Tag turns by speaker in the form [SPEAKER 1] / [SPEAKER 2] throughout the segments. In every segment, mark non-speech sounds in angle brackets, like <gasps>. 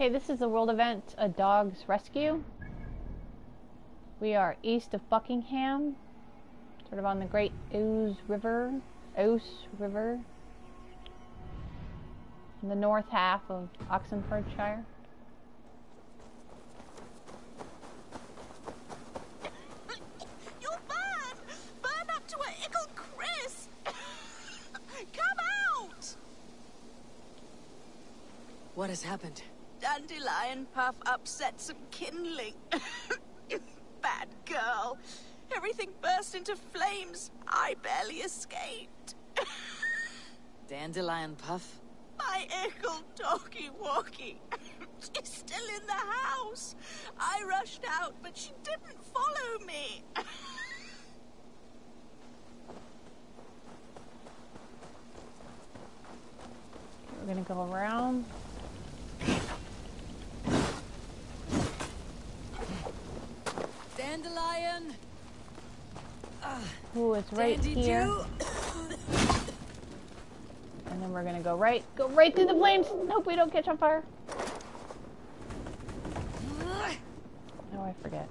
[SPEAKER 1] Okay, this is the world event, A Dog's Rescue. We are east of Buckingham, sort of on the Great Ouse River, Ouse River, in the north half of Oxenfordshire.
[SPEAKER 2] You'll burn! Burn up to a ickle crisp! <coughs> Come out!
[SPEAKER 3] What has happened?
[SPEAKER 2] Dandelion Puff upset some kindling. <laughs> Bad girl. Everything burst into flames. I barely escaped.
[SPEAKER 3] Dandelion Puff?
[SPEAKER 2] My ickle doggy walkie. She's <laughs> still in the house. I rushed out, but she didn't follow me. <laughs>
[SPEAKER 1] We're gonna go around.
[SPEAKER 3] Dandelion!
[SPEAKER 1] Ooh, it's right
[SPEAKER 3] Dandy
[SPEAKER 1] here. And then we're gonna go right, go right through the flames. Hope we don't catch on fire. Oh, I forget.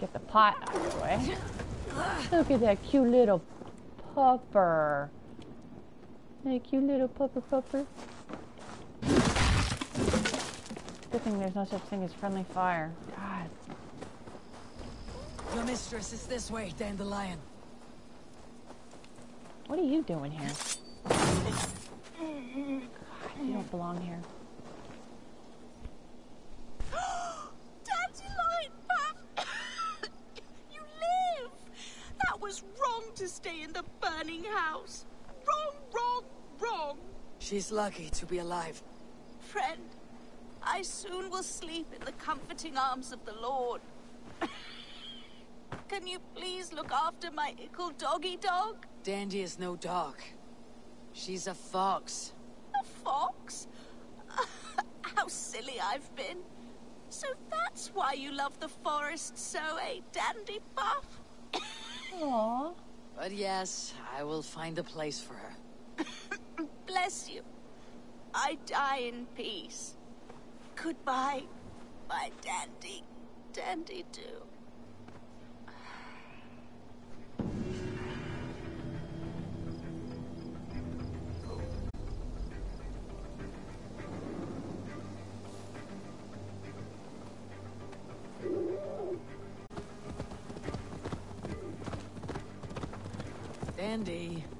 [SPEAKER 1] Get the pot out of the way. Look at that cute little pupper. Hey, cute little pupper pupper. Good thing there's no such thing as friendly fire. God.
[SPEAKER 3] Your mistress is this way, Dandelion.
[SPEAKER 1] What are you doing here? God, you don't belong here. <gasps>
[SPEAKER 2] Dandelion Puff! <coughs> you live! That was wrong to stay in the burning house. Wrong, wrong, wrong.
[SPEAKER 3] She's lucky to be alive.
[SPEAKER 2] Friend, I soon will sleep in the comforting arms of the Lord. Can you please look after my ickle doggy dog?
[SPEAKER 3] Dandy is no dog. She's a fox.
[SPEAKER 2] A fox? <laughs> How silly I've been. So that's why you love the forest so, eh, Dandy Buff?
[SPEAKER 1] Aww.
[SPEAKER 3] But yes, I will find a place for her. <coughs>
[SPEAKER 2] Bless you. I die in peace. Goodbye, my dandy, dandy do.
[SPEAKER 3] Dandy.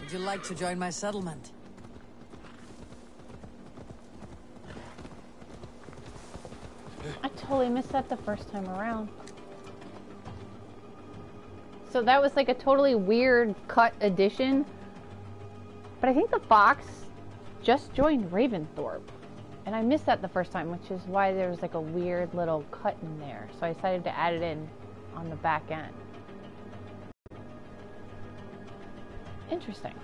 [SPEAKER 3] Would you like to join my settlement?
[SPEAKER 1] I totally missed that the first time around. So that was like a totally weird cut edition. But I think the fox just joined Raventhorpe. And I missed that the first time, which is why there was like a weird little cut in there. So I decided to add it in on the back end. Interesting.